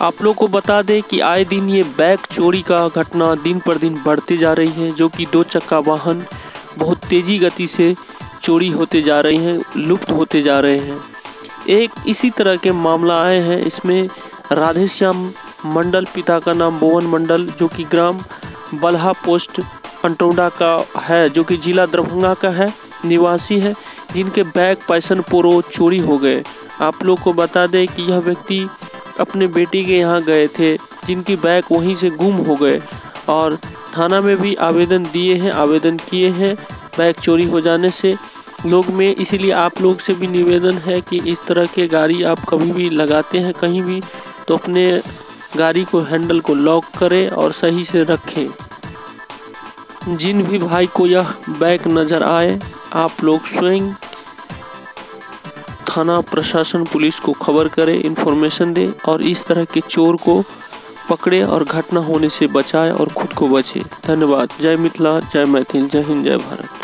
आप लोग को बता दें कि आए दिन ये बैग चोरी का घटना दिन पर दिन बढ़ती जा रही है, जो कि दो चक्का वाहन बहुत तेज़ी गति से चोरी होते जा रहे हैं, लुप्त होते जा रहे हैं। एक इसी तरह के मामला आए हैं, इसमें राधेश्याम मंडल, पिता का नाम बोवन मंडल, जो कि ग्राम बल्हा पोस्ट, अंटोडा का है, जो कि जिला दरभंगा का है, निवासी है, जिनके बैग पैसन पोरो चोरी हो गए। आप लोग को बता दें कि यह व्यक्ति अपने बेटी के यहाँ गए थे, जिनकी बैग वहीं से गुम हो गए। और थाना में भी आवेदन दिए हैं, आवेदन किए हैं बैग चोरी हो जाने से। लोग में इसीलिए आप लोग से भी निवेदन है कि इस तरह के गाड़ी आप कभी भी लगाते हैं कहीं भी तो अपने गाड़ी को हैंडल को लॉक करें और सही से रखें। जिन भी भाई को यह बैग नज़र आए, आप लोग स्वयं थाना प्रशासन पुलिस को खबर करें इन्फॉर्मेशन दें और इस तरह के चोर को पकड़े और घटना होने से बचाए और खुद को बचे। धन्यवाद। जय मिथिला, जय मैथिल, जय हिंद, जय भारत।